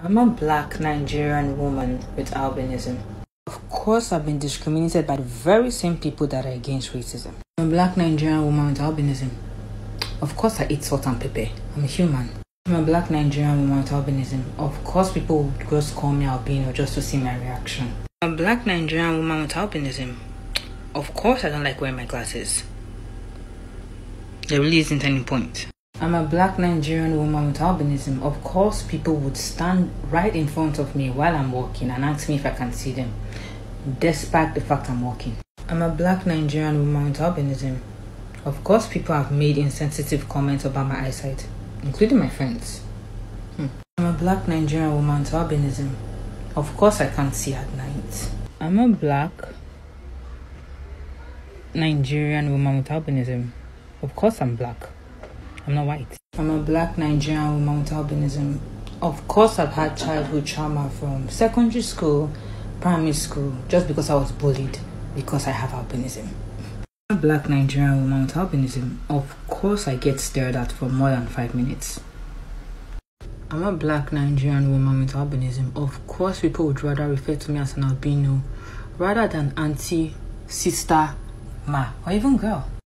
I'm a black Nigerian woman with albinism. Of course, I've been discriminated by the very same people that are against racism. I'm a black Nigerian woman with albinism. Of course, I eat salt and pepper. I'm a human. I'm a black Nigerian woman with albinism. Of course, people would just call me albino just to see my reaction. I'm a black Nigerian woman with albinism. Of course, I don't like wearing my glasses. There really isn't any point. I'm a black Nigerian woman with albinism. Of course, people would stand right in front of me while I'm walking and ask me if I can see them, despite the fact I'm walking. I'm a black Nigerian woman with albinism. Of course, people have made insensitive comments about my eyesight, including my friends. Hmm. I'm a black Nigerian woman with albinism. Of course, I can't see at night. I'm a black Nigerian woman with albinism. Of course, I'm black. I'm not white. I'm a black Nigerian woman with albinism. Of course, I've had childhood trauma from secondary school, primary school, just because I was bullied because I have albinism. I'm a black Nigerian woman with albinism. Of course, I get stared at for more than five minutes. I'm a black Nigerian woman with albinism. Of course, people would rather refer to me as an albino rather than auntie, sister, ma, or even girl.